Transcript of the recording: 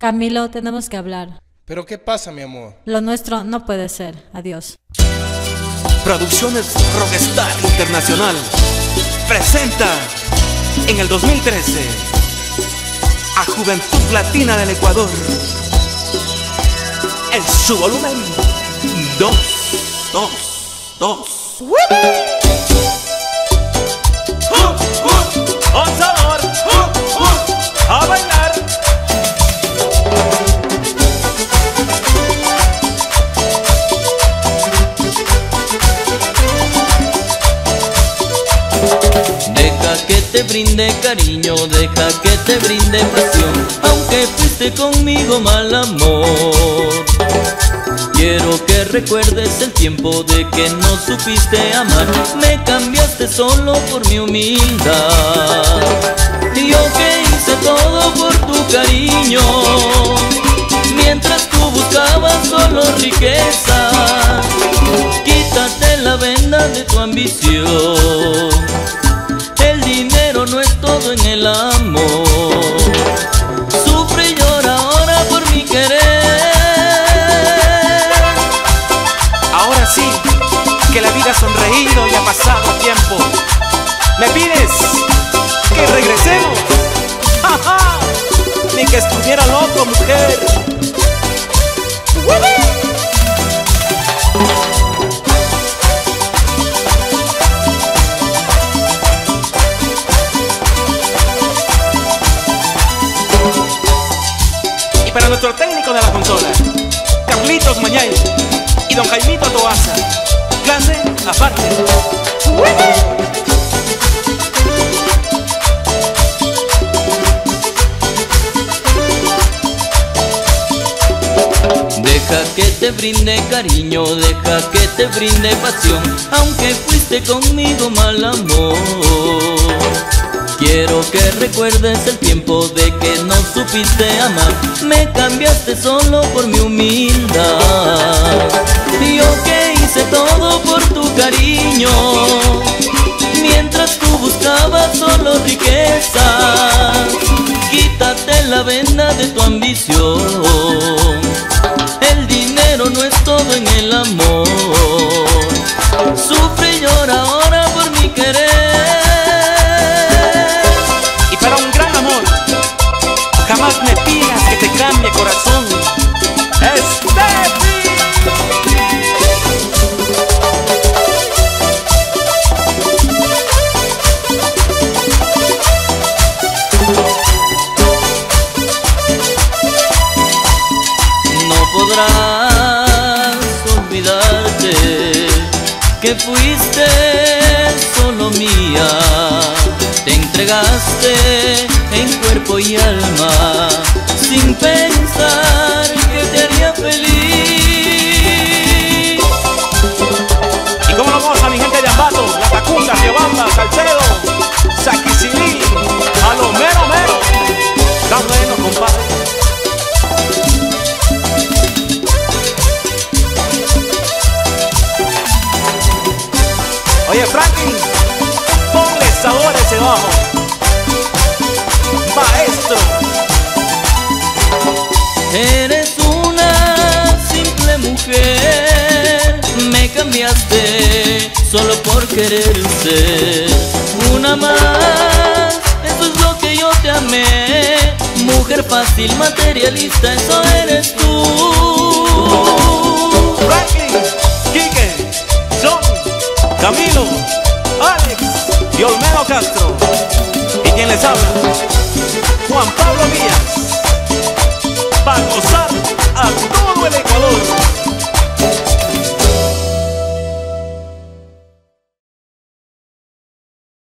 Camilo, tenemos que hablar. ¿Pero qué pasa, mi amor? Lo nuestro no puede ser. Adiós. Producciones Rockstar Internacional presenta en el 2013 a Juventud Latina del Ecuador en su volumen 2, 2, 2. Te brinde cariño, deja que te brinde pasión, aunque fuiste conmigo mal amor. Quiero que recuerdes el tiempo de que no supiste amar, me cambiaste solo por mi humildad. Yo que hice todo por tu cariño, mientras tú buscabas solo riqueza. Quítate la venda de tu ambición. En el amor. Nuestro técnico de la consola, Carlitos Mañay y don Jaimito Toaza, clase aparte. Deja que te brinde cariño, deja que te brinde pasión, aunque fuiste conmigo mal amor. Quiero que recuerdes el tiempo de que no supiste amar, me cambiaste solo por mi humildad. Yo que hice todo por tu cariño, mientras tú buscabas solo riqueza. Quítate la venda de tu ambición. El dinero no es todo en el amor. Sufre y ahora por mi querer. Cambie corazón. Steffi. No podrás olvidarte que fuiste solo mía. Te entregaste en cuerpo y alma Franklin, ponle sabor ese bajo. Maestro, Eres una simple mujer, me cambiaste solo por querer ser una más. Eso es lo que yo te amé, mujer fácil, materialista, eso eres tú. Camilo, Alex y Olmedo Castro. Y quien les habla, Juan Pablo Díaz. Para